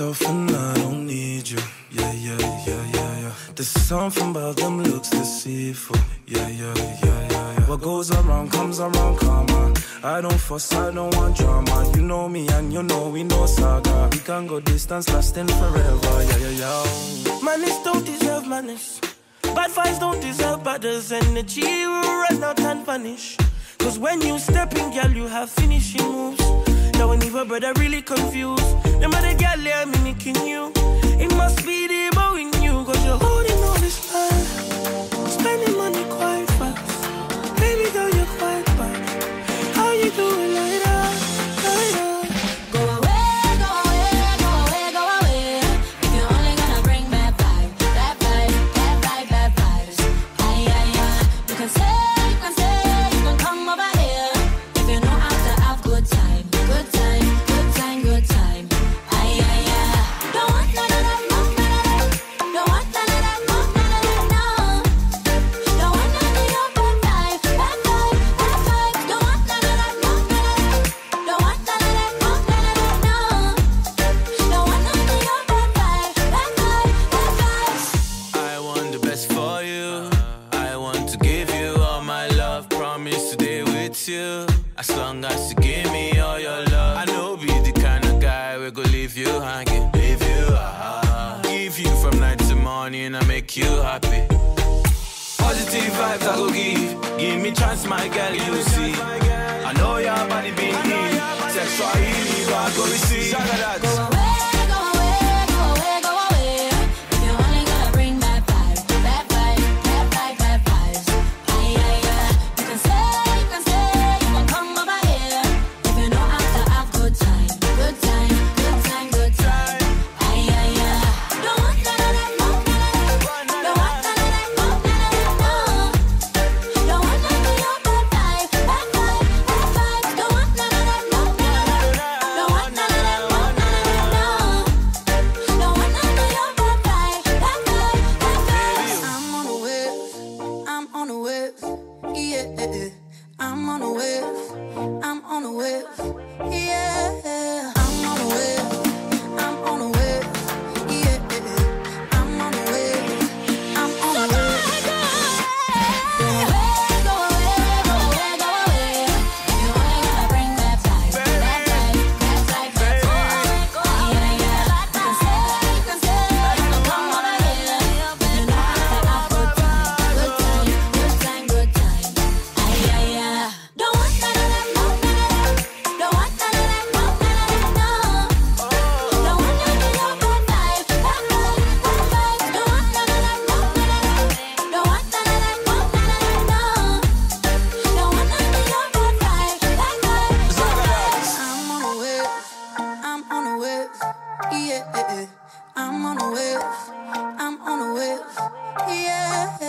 myself and I don't need you. Yeah, yeah, yeah, yeah, yeah. There's something about them looks deceitful. Yeah, yeah, yeah, yeah, yeah. What goes around comes around, come on. I don't fuss, I don't want drama. You know me and you know we know saga. We can go distance lasting forever. Yeah, yeah, yeah. Manners don't deserve manners. Bad vibes don't deserve batters. Energy will run out and vanish. Cause when you step in, girl, you have finishing moves. Now when even brother really confused. No matter girl, yeah, ay. Make you happy. Positive vibes I go give. Give me chance, my girl, you see. I know your body being need. Sexual healing, I go receive. with. Yeah, I'm on a wave. I'm on a wave. Yeah.